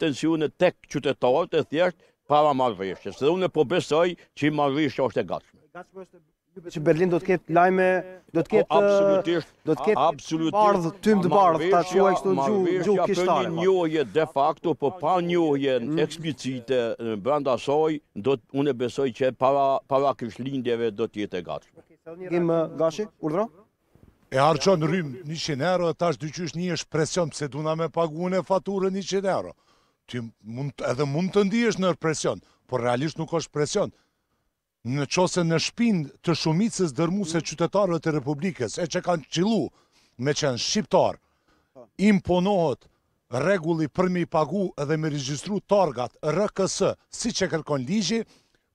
tensionet tek qytetarët e thjeshtë para marrëveshjes dhe unë po besoj që marrëveshja është e gatshme. Gatshme është që në Berlin do të ketë lajme, do të ketë absolutisht, do të ketë absolutisht bardh, tym të bardh, ta quaj kështu gjuhë gjuhë kishtare. Një po. njohje de facto, po pa njohje mm. eksplicite brenda saj, do të unë besoj që para para krishtlindjeve do të jetë e gatshme. Gim Gashi, urdhro? E harxhon rrymë njëqind euro e tash dyqysh ndihesh presion pse duhna me pagu une faturën njëqind euro. Ti mund edhe mund të ndihesh në presion, por realisht nuk është presion. Në qoftë se në shpinë të shumicës dërmuese të qytetarëve të Republikës, e që kanë qillu me qenë shqiptar, imponohet rregulli për me i pagu edhe me regjistru targat RKS, siç e kërkon ligji,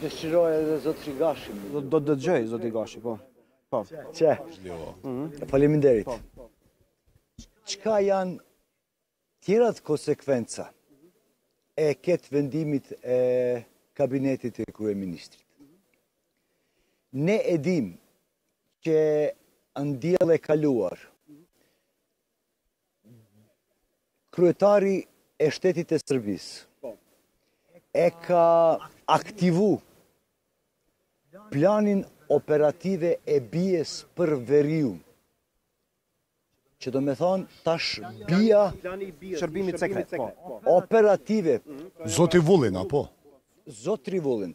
Dëshiroj edhe zotri Gashi. Do të dëgjoj zoti Gashi, po. Po. Çe. Mhm. Faleminderit. Po. Çka janë tjerat konsekvenca e ketë vendimit e kabinetit e kryeministrit? Ne e dimë që në diel e kaluar, Kryetari e shtetit të Sërbisë e ka aktivu planin operative e BIA-s për veriu. Që domethënë, tash BIA... Shërbimi sekret, po. Operative... Zotri Vullin, apo? Zotri Vullin.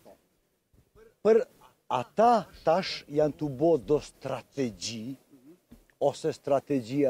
Për ata tash janë tu bo do strategji, ose strategjia